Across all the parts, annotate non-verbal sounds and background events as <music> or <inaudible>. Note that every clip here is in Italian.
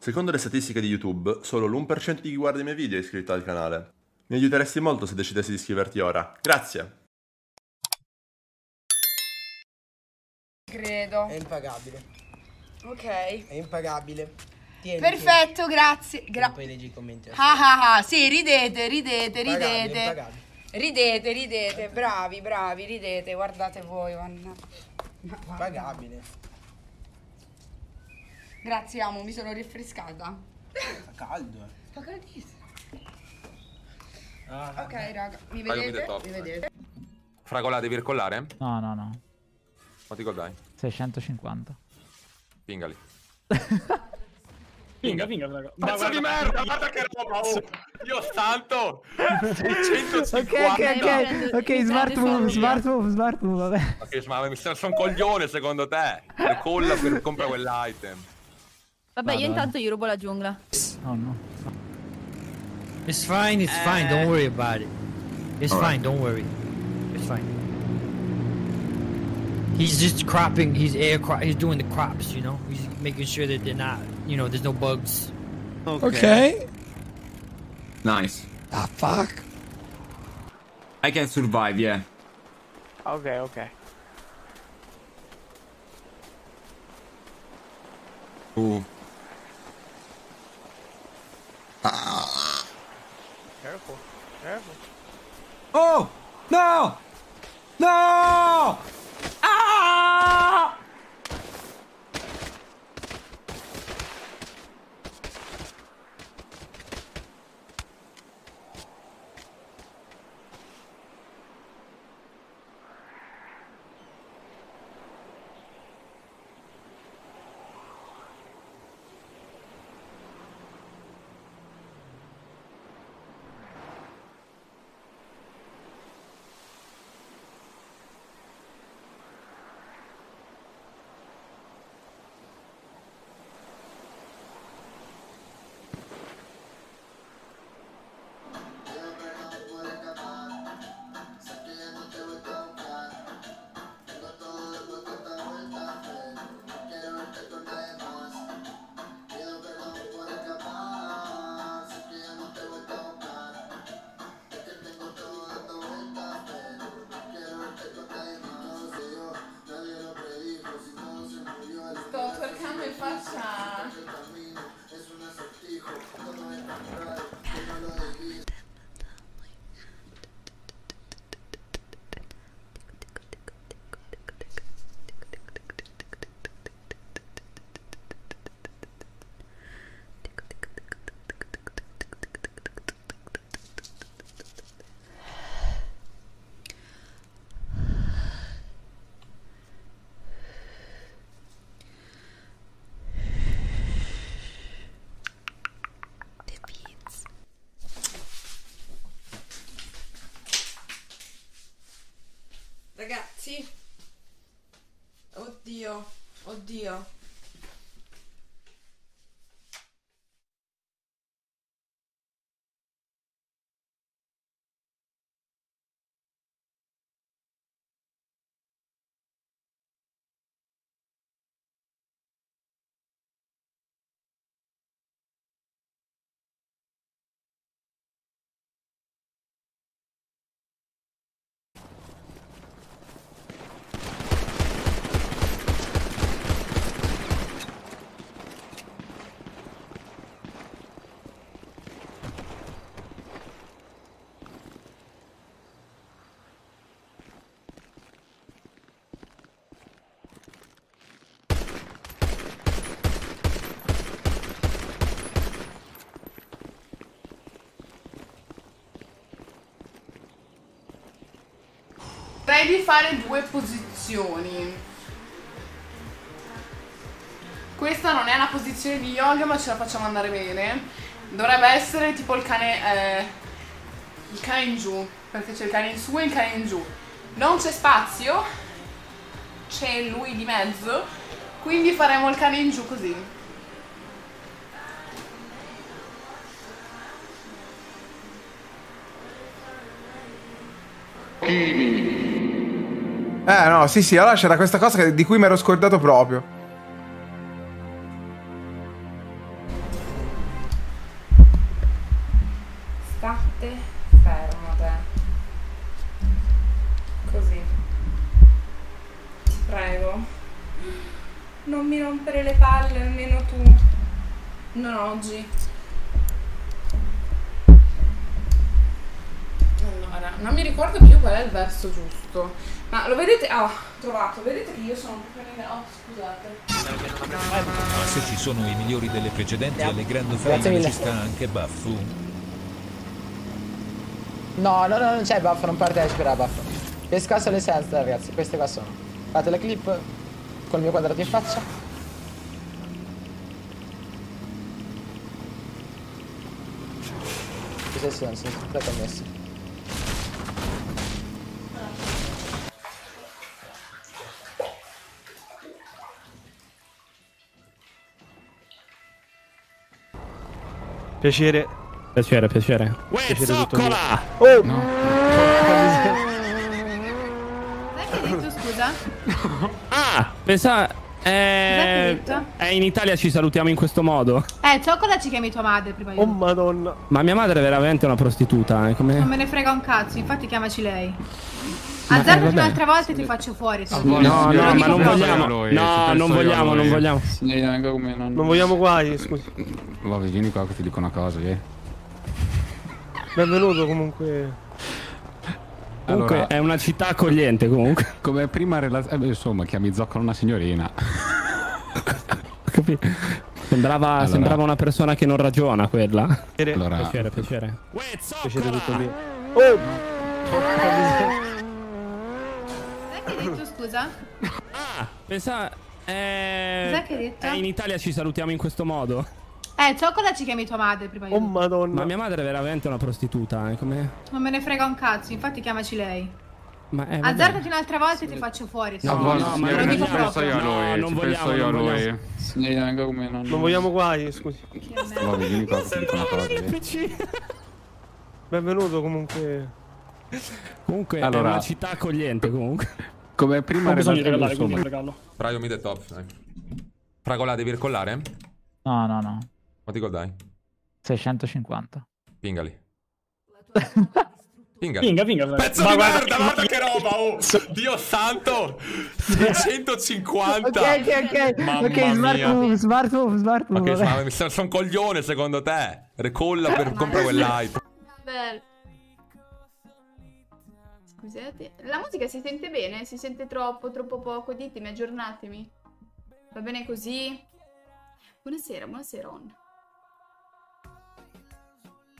Secondo le statistiche di YouTube, solo l'1% di chi guarda i miei video è iscritto al canale. Mi aiuteresti molto se decidessi di iscriverti ora. Grazie! Credo. È impagabile. Ok. È impagabile. Tieni, Perfetto, grazie. tieni. Gra- Poi leggi i commenti. ah ah ah, sì, ridete, ridete, ridete. impagabile. Ridete, ridete, bravi, bravi, ridete, guardate voi. guarda. Impagabile. Grazie amo, mi sono rinfrescata. Fa caldo. eh. Fa caldissimo. Ah, Ok, raga, mi vedete? top. Mi vedete? Fragola, devi ricollare? No, no, no. Quanti gol dai? 650. Pingali. Finga, finga, raga. Pazzo di merda, guarda che roba, oh! Dio santo! 650! Ok, ok, ok. Ok, smart move, smart move, smart move, vabbè. Ma che ma mi sono un coglione secondo te? Ricolla per comprare quell'item. Vabbè, io Vado, intanto gli rubo la giungla. Oh no. It's fine, it's fine, don't worry about it. It's fine, don't worry. It's fine. He's just cropping, he's air crop, he's doing the crops, you know? He's making sure that they're not, you know, there's no bugs. Okay. Nice. Ah, fuck. I can survive, yeah. Ok, ok. Ooh. Careful, careful. Oh! No! No! Ragazzi. Oddio, oddio. Vorrei di fare due posizioni. Questa non è una posizione di yoga, ma ce la facciamo andare bene. Dovrebbe essere tipo il cane. eh, il cane in giù. Perché c'è il cane in su e il cane in giù. Non c'è spazio. C'è lui di mezzo. Quindi faremo il cane in giù così. Eh no, sì, sì, allora c'era questa cosa di cui mi ero scordato proprio. State fermo te. Così. Ti prego. Non mi rompere le palle, almeno tu. Non oggi. Non mi ricordo più qual è il verso giusto. Ma lo vedete? Ah, ho trovato. Vedete che io sono proprio nel... Oh, scusate. Ma se ci sono i migliori delle precedenti alle Grand Grazie Final ci sta anche Baffu. No, no, no, non c'è buff, non parteciperà a buff. Pesca solo essenze, ragazzi, queste qua sono. Fate le clip col mio quadrato in faccia. Queste sono, sono tutte connesse. Piacere. Piacere, piacere. Uè, zoccola! Oh! Cos'è che hai detto, scusa? Ah, pensa... Eh, detto? eh, in Italia ci salutiamo in questo modo. Eh, cioccola ci chiami tua madre prima di Oh madonna. Ma mia madre è veramente una prostituta, eh, Non come... me ne frega un cazzo, infatti chiamaci lei. Eh, Azzardati vabbè. un'altra volta e ti faccio fuori. se No, no, Te lo ma non vogliamo. No, non vogliamo, non vogliamo. Non vogliamo guai, scusi. Vabbè, vieni qua che ti dico una cosa, vieni. Benvenuto comunque. Comunque Allora- è una città accogliente comunque. <laughs> Come prima relazione... insomma, chiami zoccola una signorina. <laughs> Sembrava, Allora- sembrava una persona che non ragiona quella. Allora, Piacere, piacere. Piacere tutto mio. Oh! Detto, scusa? Ah, pensa... Eh, Cos'è che hai detto? eh, in Italia ci salutiamo in questo modo. Eh, cioccola ci chiami tua madre prima di Oh madonna. Ma mia madre è veramente una prostituta, eh, come... Non me ne frega un cazzo, infatti chiamaci lei. Ma eh. Azzardati un'altra volta e ti faccio fuori. No, vuoi. no, ma non dico vogliamo- proprio. No, non vogliamo, non vogliamo. Non vogliamo guai, scusi. vabbè, vieni qua che ti dico una cosa. Benvenuto comunque. Comunque è Allora- una città accogliente comunque. Come prima relazione... insomma, regalo. Praio mid e top. dai. Fragola devi ricollare? No, no, no. Quanti gol dai? 650. Pingali. Pingali. Vinga, vinga. Pezzo di merda, guarda che roba, oh! <laughs> Dio santo! 650! Ok, ok, ok. Mamma ok, smart mia. move, smart move, smart Ma move. che vabbè. sono un coglione secondo te? Recolla per comprare quell'hype. Bello. Scusate. La musica si sente bene? Si sente troppo, troppo poco? Ditemi, aggiornatemi. Va bene così? Buonasera, buonasera On.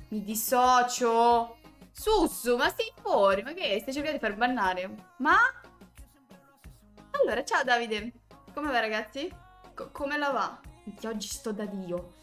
Mi dissocio. Sussu, ma stai fuori? Ma che? Stai cercando di far bannare? Ma? Allora, ciao Davide. Come va ragazzi? Co- come la va? Minchia, oggi sto da Dio.